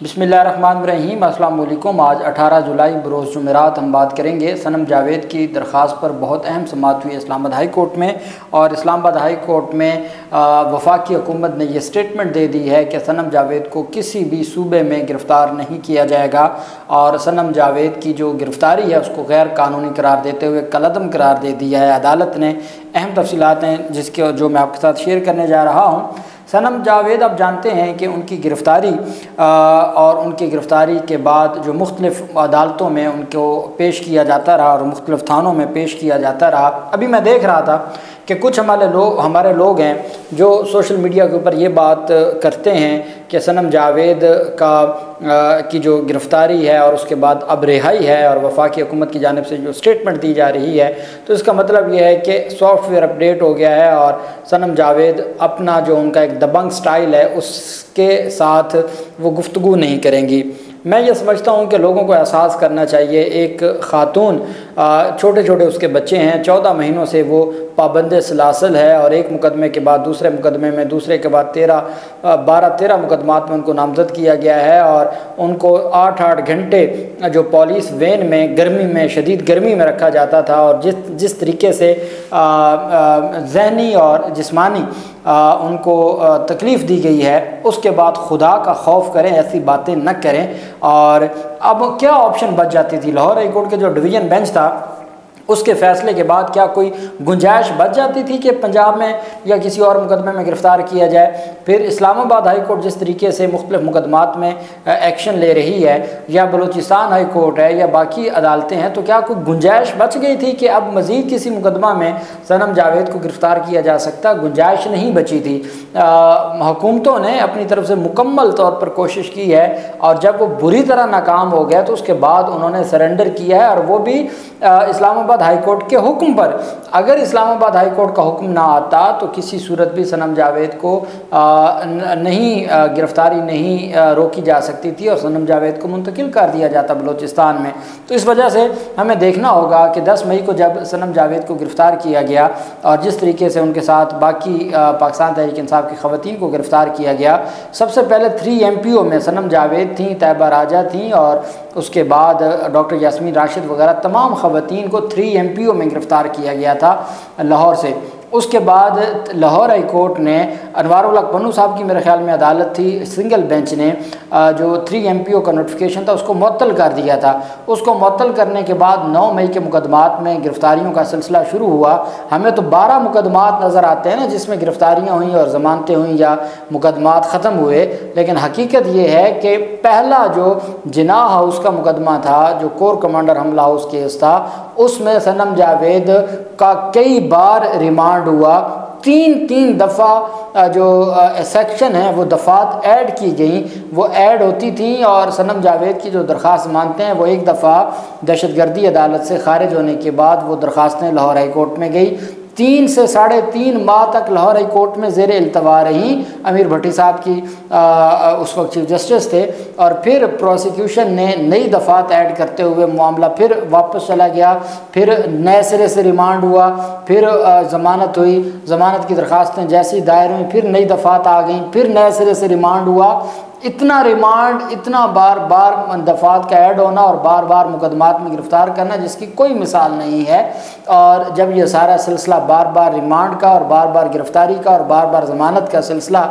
बिसमीम अल्लाम आज 18 जुलाई, बरोज़ जुमेरात हम बात करेंगे सनम जावेद की दरख्वास्त पर बहुत अहम समात हुई इस्लामाबाद हाई कोर्ट में और इस्लामाबाद हाई कोर्ट में वफाकी हुकूमत ने यह स्टेटमेंट दे दी है कि सनम जावेद को किसी भी सूबे में गिरफ़्तार नहीं किया जाएगा और सनम जावेद की जो गिरफ़्तारी है उसको गैर कानूनी करार देते हुए कलदम करार दे दिया है। अदालत ने अहम तफसीत हैं जिसके जो मैं आपके साथ शेयर करने जा रहा हूँ। सनम जावेद आप जानते हैं कि उनकी गिरफ़्तारी और उनकी गिरफ़्तारी के बाद जो मुख्तलिफ़ अदालतों में उनको पेश किया जाता रहा और मुख्तलिफ़ थानों में पेश किया जाता रहा। अभी मैं देख रहा था कि कुछ हमारे लोग हमारे लोग हैं जो सोशल मीडिया के ऊपर ये बात करते हैं कि सनम जावेद का आ, की जो गिरफ़्तारी है और उसके बाद अब रिहाई है और वफाकी हुकूमत की जानब से जो स्टेटमेंट दी जा रही है तो इसका मतलब ये है कि सॉफ्टवेयर अपडेट हो गया है और सनम जावेद अपना जो उनका एक दबंग स्टाइल है उसके साथ वो गुफ्तु नहीं करेंगी। मैं ये समझता हूँ कि लोगों को एहसास करना चाहिए। एक ख़ातून छोटे छोटे उसके बच्चे हैं, चौदह महीनों से वो पाबंद सलासल है और एक मुकदमे के बाद, दूसरे मुकदमे में, दूसरे के बाद तेरह बारह, तेरह मुकदमात में उनको नामजद किया गया है और उनको आठ आठ घंटे जो पॉलिस वैन में, गर्मी में, शदीद गर्मी में रखा जाता था और जिस जिस तरीके से जहनी और जिस्मानी उनको तकलीफ़ दी गई है, उसके बाद खुदा का खौफ करें, ऐसी बातें न करें। और अब क्या ऑप्शन बच जाती थी? लाहौर हाई कोर्ट के जो डिवीज़न बेंच था उसके फैसले के बाद क्या कोई गुंजाइश बच जाती थी कि पंजाब में या किसी और मुकदमे में गिरफ़्तार किया जाए? फिर इस्लामाबाद हाई कोर्ट जिस तरीके से मुख्तलिफ़ मुकदमात में एक्शन ले रही है, या बलूचिस्तान हाई कोर्ट है, या बाकी अदालतें हैं तो क्या कोई गुंजाइश बच गई थी कि अब मज़ीद किसी मुकदमा में सनम जावेद को गिरफ़्तार किया जा सकता? गुंजाइश नहीं बची थी। हुकूमतों ने अपनी तरफ़ से मुकम्मल तौर पर कोशिश की है, और जब वो बुरी तरह नाकाम हो गया तो उसके बाद उन्होंने सरेंडर किया है, और वो भी इस्लामाबाद हाई कोर्ट के हुक्म पर। अगर इस्लामाबाद हाई कोर्ट का हुक्म ना आता तो किसी सूरत भी सनम जावेद को नहीं गिरफ्तारी नहीं रोकी जा सकती थी और सनम जावेद को मुंतकिल कर दिया जाता बलोचिस्तान में। तो इस वजह से हमें देखना होगा कि 10 मई को जब सनम जावेद को गिरफ़्तार किया गया और जिस तरीके से उनके साथ बाकी पाकिस्तान तहरीक इंसाफ की ख़वान को गिरफ़्तार किया गया, सबसे पहले थ्री एम पी ओ में सनम जावेद थी, तैयबा राजा थी और उसके बाद डॉक्टर यासमीन राशिद वगैरह तमाम ख़वान को थ्री एम पी ओ में गिरफ़्तार किया गया था लाहौर से। उसके बाद लाहौर हाई कोर्ट ने अनवारुल पन्नू साहब की मेरे ख्याल में अदालत थी, सिंगल बेंच ने जो थ्री एम पी ओ का नोटिफिकेशन था, उसको मअतल कर दिया था। उसको मअतल करने के बाद नौ मई के मुकदमात में गिरफ़्तारियों का सिलसिला शुरू हुआ। हमें तो बारह मुकदमात नज़र आते हैं ना, जिसमें गिरफ़्तारियाँ हुई और ज़मानतें हुई या मुकदमात ख़त्म हुए। लेकिन हकीकत ये है कि पहला जो जिना हाउस का मुकदमा था, जो कोर कमांडर हमला हाउस केस था उसमें सनम जावेद का कई बार रिमांड हुआ। तीन तीन दफ़ा जो सेक्शन है, वो दफ़ात ऐड की गई। वो ऐड होती थी और सनम जावेद की जो दरख्वास्त मानते हैं, वो एक दफ़ा दहशत गर्दी अदालत से खारिज होने के बाद वो दरख्वास्तें लाहौर हाई कोर्ट में गई। तीन से साढ़े तीन माह तक लाहौर हाई कोर्ट में जेर अल्तवा रही अमीर भट्टी साहब की आ, उस वक्त चीफ जस्टिस थे। और फिर प्रोसिक्यूशन ने नई दफ़ात ऐड करते हुए मामला फिर वापस चला गया। फिर नए सिरे से रिमांड हुआ। फिर ज़मानत हुई। ज़मानत की दरख्वास्तें जैसी दायर हुई फिर नई दफ़ात आ गई। फिर नए सिरे से रिमांड हुआ। इतना रिमांड इतना बार बार दफात का ऐड होना और बार बार मुकदमात में गिरफ़्तार करना जिसकी कोई मिसाल नहीं है। और जब यह सारा सिलसिला बार बार रिमांड का और बार बार गिरफ़्तारी का और बार बार ज़मानत का सिलसिला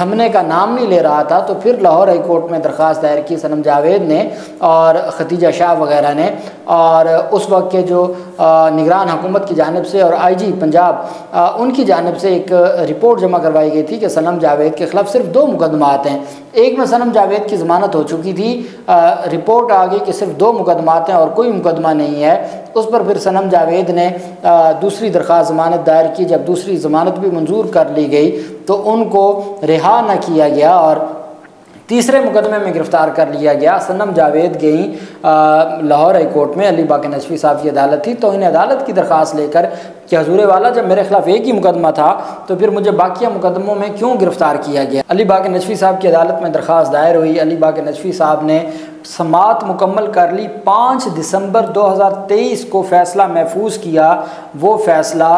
थमने का नाम नहीं ले रहा था तो फिर लाहौर हाई कोर्ट में दरख्वास्त दायर की सनम जावेद ने और खतीजा शाह वगैरह ने। और उस वक्त के जो निगरान हुकूमत की जानब से और आई जी पंजाब उनकी जानब से एक रिपोर्ट जमा करवाई गई थी कि सनम जावेद के ख़िलाफ़ सिर्फ़ दो मुकदमात हैं। एक में सनम जावेद की ज़मानत हो चुकी थी आ, रिपोर्ट आ गई कि सिर्फ़ दो मुकदमात हैं और कोई मुकदमा नहीं है। उस पर फिर सनम जावेद ने आ, दूसरी दरख्वास्त ज़मानत दायर की। जब दूसरी ज़मानत भी मंजूर कर ली गई तो उनको रिहा न किया गया और तीसरे मुकदमे में गिरफ़्तार कर लिया गया। सनम जावेद गई लाहौर हाई कोर्ट में। अली बाक नजफी साहब की अदालत थी तो इन्हें अदालत की दरख्वास्त लेकर कि हजूरे वाला जब मेरे खिलाफ एक ही मुकदमा था तो फिर मुझे बाकी मुकदमों में क्यों गिरफ़्तार किया गया? अली बाग नजफी साहब की अदालत में दरख्वास्त दायर हुई। अली बाग नजफी साहब ने समात मुकम्मल कर ली। पाँच दिसंबर 2023 को फ़ैसला महफूज किया। वो फ़ैसला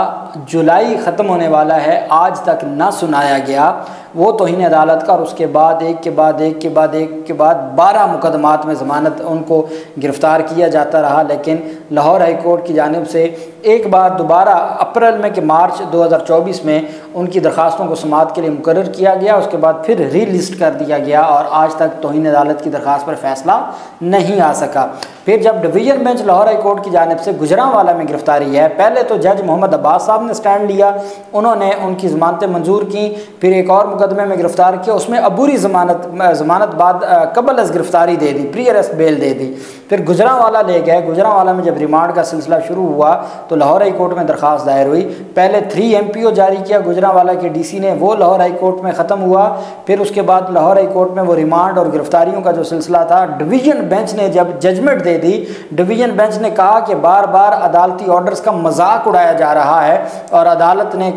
जुलाई ख़त्म होने वाला है। आज तक ना सुनाया गया। वो तोहन अदालत का और उसके बाद एक के बाद एक के बाद एक के बाद बारह मुकदमात में ज़मानत उनको गिरफ़्तार किया जाता रहा। लेकिन लाहौर हाई कोर्ट की जानब से एक बार दोबारा अप्रैल में कि मार्च 2024 में उनकी दरख्वास्तों को समात के लिए मुकर किया गया, उसके बाद फिर री लिस्ट कर दिया गया और आज तक तोहन अदालत की दरख्वास्त पर फैसला नहीं आ सका। फिर जब division bench Lahore high court की जानब से गुजरावाला में गिरफ्तारी है, पहले तो जज मोहम्मद अब्बास साहब ने स्टैंड लिया, उन्होंने उनकी ज़मानतें मंजूर की, फिर एक और मुकदमे में गिरफ़्तार किया, उसमें अबूरी ज़मानत ज़मानत बाद कबल अज गिरफ़्तारी दे दी प्री अरेस्ट बेल दे दी। फिर गुजरावाला ले गए, गुजरावाला में जब रिमांड का सिलसिला शुरू हुआ तो लाहौर हाई कोर्ट में दरख्वास्त दायर हुई। पहले थ्री एम पी ओ जारी किया गुजरावाला के डीसी ने वो लाहौर हाई कोर्ट में ख़त्म हुआ। फिर उसके बाद लाहौर हाई कोर्ट में वो रिमांड और गिरफ्तारियों का जो सिलसिला था, डिवीज़न बेंच ने जब जजमेंट दे दी, डिवीज़न बेंच ने कहा कि बार बार अदालती ऑर्डर्स का मज़ाक उड़ाया जा रहा है और अदालत ने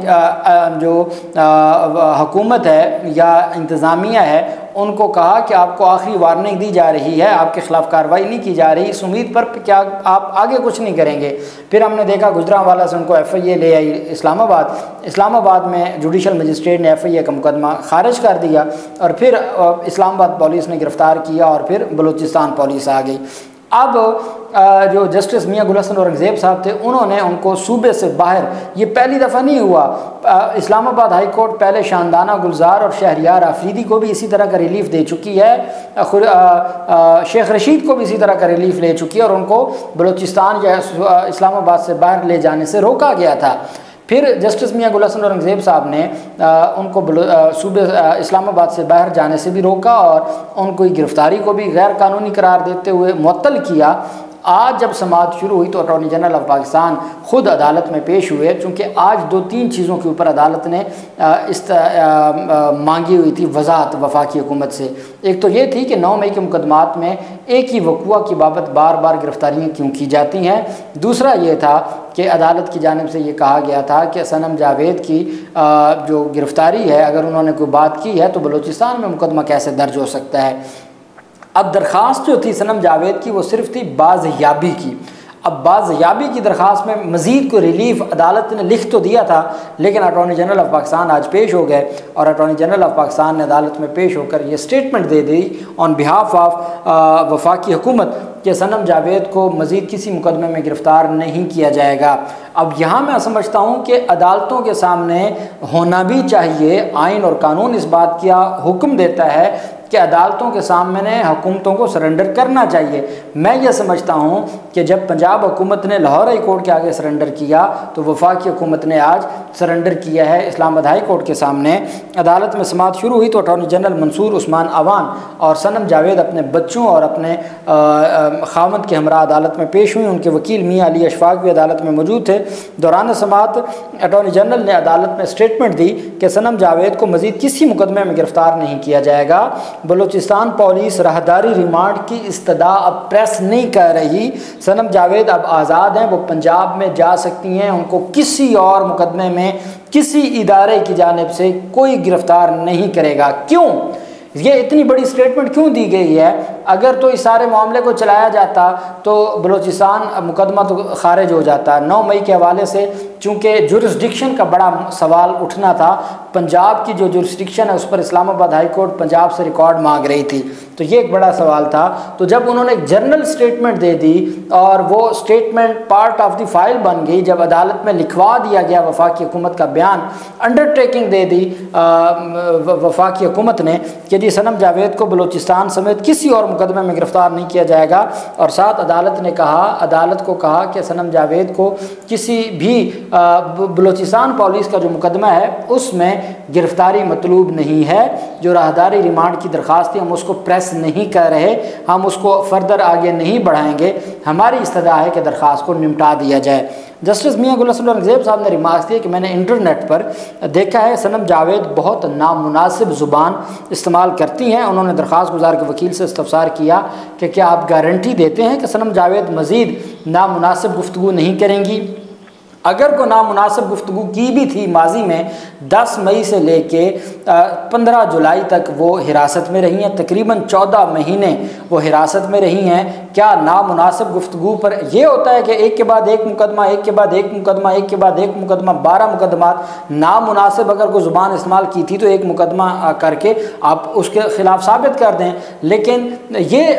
जो हुकूमत है या इंतज़ामिया है उनको कहा कि आपको आखिरी वार्निंग दी जा रही है, आपके ख़िलाफ़ कार्रवाई नहीं की जा रही, इस उम्मीद पर क्या आप आगे कुछ नहीं करेंगे। फिर हमने देखा गुजरावाला से उनको एफ़ आई ए ले आई इस्लामाबाद। इस्लामाबाद में जुडिशल मजिस्ट्रेट ने एफ़ आई ए का मुकदमा खारिज कर दिया और फिर इस्लामाबाद पुलिस ने गिरफ़्तार किया और फिर बलूचिस्तान पुलिस आ गई। अब जो जस्टिस मियाँ गुलसन औरंगज़ेब साहब थे, उन्होंने उनको सूबे से बाहर, ये पहली दफ़ा नहीं हुआ। इस्लामाबाद हाई कोर्ट पहले शानदाना गुलजार और शहरियार आफरीदी को भी इसी तरह का रिलीफ दे चुकी है। शेख रशीद को भी इसी तरह का रिलीफ ले चुकी है और उनको बलूचिस्तान या इस्लामाबाद से बाहर ले जाने से रोका गया था। फिर जस्टिस मियाँ गुलसन औरंगज़ेब साहब ने आ, उनको सूबे इस्लामाबाद से बाहर जाने से भी रोका और उनको गिरफ़्तारी को भी गैर कानूनी करार देते हुए मअतल किया। आज जब समात शुरू हुई तो अटॉर्नी जनरल ऑफ़ पाकिस्तान ख़ुद अदालत में पेश हुए चूँकि आज दो तीन चीज़ों के ऊपर अदालत ने इस मांगी हुई थी वजाहत, वफाकी हुकूमत से। एक तो ये थी कि नौ मई के मुकदमात में एक ही वकुआ की बाबत बार बार गिरफ्तारियाँ क्यों की जाती हैं? दूसरा ये था कि अदालत की जानब से ये कहा गया था कि सनम जावेद की जो गिरफ़्तारी है, अगर उन्होंने कोई बात की है तो बलूचिस्तान में मुकदमा कैसे दर्ज हो सकता है? अब दरख्वास्त जो थी सनम जावेद की, वो सिर्फ़ थी बाजियाबी की। अब बाजियाबी की दरख्वास्त में मज़ीद को रिलीफ अदालत ने लिख तो दिया था, लेकिन अटॉर्नी जनरल ऑफ़ पाकिस्तान आज पेश हो गए और अटॉर्नी जनरल ऑफ़ पाकिस्तान ने अदालत में पेश होकर ये स्टेटमेंट दे दी ऑन बिहाफ ऑफ़ वफाकी हुकूमत कि सनम जावेद को मज़ीद किसी मुकदमे में गिरफ़्तार नहीं किया जाएगा। अब यहाँ मैं समझता हूँ कि अदालतों के सामने होना भी चाहिए, आइन और कानून इस बात का हुक्म देता है कि अदालतों के सामने हुकूमतों को सरेंडर करना चाहिए। मैं ये समझता हूँ कि जब पंजाब हुकूमत ने लाहौर हाई कोर्ट के आगे सरेंडर किया तो वफाकी हुकूमत ने आज सरेंडर किया है इस्लामाबाद हाई कोर्ट के सामने। अदालत में समात शुरू हुई तो अटॉर्नी जनरल मंसूर उस्मान अवान और सनम जावेद अपने बच्चों और अपने खामद के हमरा अदालत में पेश हुई। उनके वकील मियाँ अली अशफाक भी अदालत में मौजूद थे। दौरान समात अटॉर्नी जनरल ने अदालत में स्टेटमेंट दी कि सनम जावेद को मजीद किसी मुकदमे में गिरफ़्तार नहीं किया जाएगा। बलूचिस्तान पुलिस राहदारी रिमांड की इस्तदा अब प्रेस नहीं कर रही। सनम जावेद अब आज़ाद हैं, वो पंजाब में जा सकती हैं। उनको किसी और मुकदमे में, किसी इदारे की जानब से कोई गिरफ़्तार नहीं करेगा। क्यों? ये इतनी बड़ी स्टेटमेंट क्यों दी गई है? अगर तो इस सारे मामले को चलाया जाता तो बलोचिस्तान मुकदमा तो खारिज हो जाता। नौ मई के हवाले से, चूँकि जुरिस्डिक्शन का बड़ा सवाल उठना था पंजाब की जो जुरिस्डिक्शन है, उस पर इस्लामाबाद हाई कोर्ट पंजाब से रिकॉर्ड मांग रही थी। तो ये एक बड़ा सवाल था। तो जब उन्होंने एक जनरल स्टेटमेंट दे दी और वो statement part of the file बन गई, जब अदालत में लिखवा दिया गया वफाकी हुकूमत का बयान अंडरटेकिंग दे दी वफाकी हुकूमत ने कि जी सनम जावेद को बलूचिस्तान समेत किसी और मुकदमे में गिरफ़्तार नहीं किया जाएगा। और साथ अदालत ने कहा, अदालत को कहा कि सनम जावेद को किसी भी बलूचिस्तान पुलिस का जो मुकदमा है, उसमें गिरफ़्तारी मतलूब नहीं है। जो राहदारी रिमांड की दरख्वास्त थी, हम उसको प्रेस नहीं कर रहे। हम उसको फर्दर आगे नहीं बढ़ाएँगे। हमारी इस्तः है कि दरख्वास्त को निपटा दिया जाए। जस्टिस मियाँ गुलसलजेब साहब ने रिमार्क दिया कि मैंने इंटरनेट पर देखा है, सनम जावेद बहुत नामुनासिब ज़ुबान इस्तेमाल करती हैं। उन्होंने दरख्वास्त गुजार के वकील से इस्तफसार किया कि क्या आप गारंटी देते हैं कि सनम जावेद मज़ीद नामुनासिब गुफ्तु नहीं करेंगी? अगर को नामुनासिब गुफ्तु की भी थी माजी में 10 मई से लेके 15 जुलाई तक वो हिरासत में रही हैं। तकरीबन 14 महीने वो हिरासत में रही हैं। क्या नामुनासिब गुफ्तु पर यह होता है कि एक के बाद एक मुकदमा, एक के बाद एक मुकदमा, एक के बाद एक मुकदमा, बारह मुकदमा, नामुनासिब अगर कोई ज़ुबान इस्तेमाल की थी तो एक मुकदमा करके आप उसके ख़िलाफ़ साबित कर दें। लेकिन ये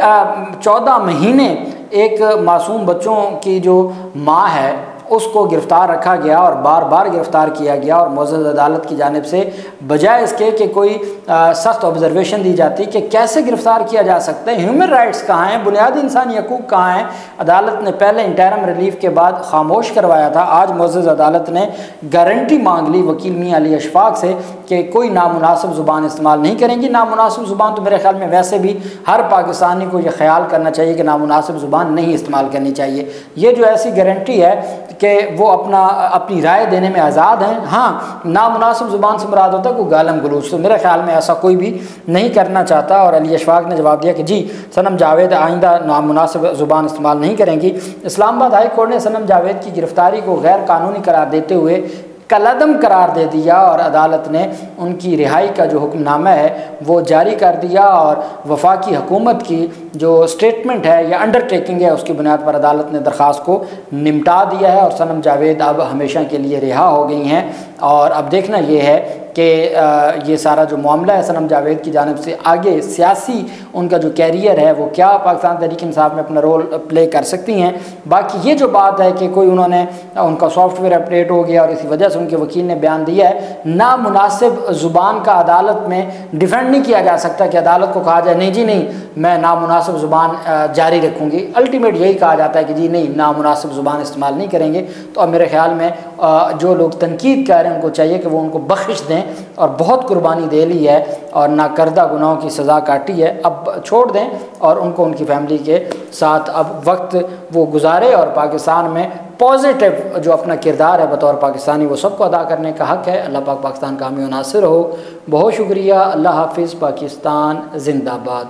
चौदह महीने एक मासूम बच्चों की जो माँ है उसको गिरफ़्तार रखा गया और बार बार गिरफ़्तार किया गया और मोज़ अदालत की जानब से, बजाय इसके कि कोई सख्त ऑब्जर्वेशन दी जाती कि कैसे गिरफ़्तार किया जा सकता है ह्यूमन राइट्स कहाँ हैं, बुनियादी इंसानी हकूक़ कहाँ हैं, अदालत ने पहले इंटरम रिलीफ के बाद खामोश करवाया था। आज मोज़ अदालत ने गारंटी मांग ली वकील मियाँ अली अशफाक से कि कोई नामुनासिब ज़ुबान इस्तेमाल नहीं करेंगी। नामुनासिब ज़ुबान तो मेरे ख्याल में वैसे भी हर पाकिस्तानी को यह ख्याल करना चाहिए कि नामुनासिब ज़ुबान नहीं इस्तेमाल करनी चाहिए। ये जो ऐसी गारंटी है कि वो अपना, अपनी राय देने में आज़ाद हैं। हाँ नामुनासिब ज़ुबान से मुराद होता है कोई गालम गलूस तो मेरे ख्याल में ऐसा कोई भी नहीं करना चाहता और अली अशफाक ने जवाब दिया कि जी, सनम जावेद आइंदा नामुनासिब ज़ुबान इस्तेमाल नहीं करेंगी। इस्लामाबाद हाई कोर्ट ने सनम जावेद की गिरफ़्तारी को गैर कानूनी करार देते हुए कलदम करार दे दिया और अदालत ने उनकी रिहाई का जो हुक्मनामा है, वो जारी कर दिया और वफाकी हुकूमत की जो स्टेटमेंट है या अंडरटेकिंग है, उसकी बुनियाद पर अदालत ने दरख्वास्त को निमटा दिया है और सनम जावेद अब हमेशा के लिए रिहा हो गई हैं। और अब देखना ये है कि ये सारा जो मामला है सनम जावेद की जानब से आगे सियासी उनका जो कैरियर है, वो क्या पाकिस्तान तहरीक इंसाफ में अपना रोल प्ले कर सकती हैं। बाकी ये जो बात है कि कोई उन्होंने, उनका सॉफ्टवेयर अपडेट हो गया और इसी वजह से उनके वकील ने बयान दिया है, नामुनासिब ज़ुबान का अदालत में डिफेंड नहीं किया जा सकता कि अदालत को कहा जाए, नहीं जी नहीं, मैं नामुनासिब ज़ुबान जारी रखूँगी। अल्टीमेट यही कहा जाता है कि जी नहीं, नामुनासिब ज़ुबान इस्तेमाल नहीं करेंगे। तो अब मेरे ख्याल में जो लोग तनकीद कर रहे हैं, उनको चाहिए कि वो उनको बख्श दें और बहुत कुर्बानी दे ली है और नाकर्दा गुनाहों की सज़ा काटी है। अब छोड़ दें और उनको उनकी फैमिली के साथ अब वक्त वो गुजारे और पाकिस्तान में पॉजिटिव जो अपना किरदार है बतौर पाकिस्तानी, वो सबको अदा करने का हक़ है। अल्लाह पाक पाकिस्तान का कामी नासिर हो। बहुत शुक्रिया। अल्लाह हाफिज़। पाकिस्तान जिंदाबाद।